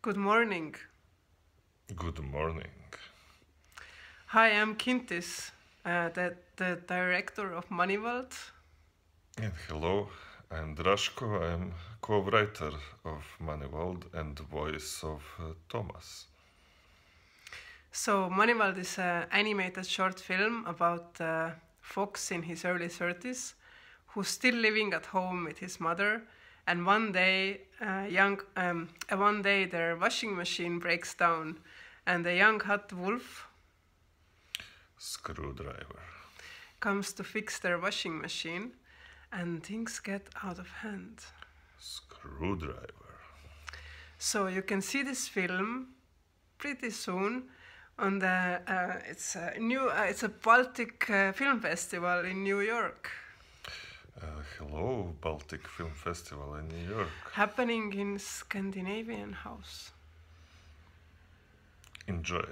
Good morning. Good morning. Hi, I'm Chintis, uh, the, the director of Manivald. And hello, I'm Draško. I'm co-writer of Manivald and voice of uh, Thomas. So, Manivald is an animated short film about uh, Fox in his early 30s who's still living at home with his mother. And one day, uh, young, um, uh, one day their washing machine breaks down, and the young hot wolf Screwdriver. comes to fix their washing machine, and things get out of hand. Screwdriver. So you can see this film pretty soon on the uh, it's a new uh, it's a Baltic uh, Film Festival in New York, hello, Baltic Film Festival in New York. happening in Scandinavian House. Enjoy.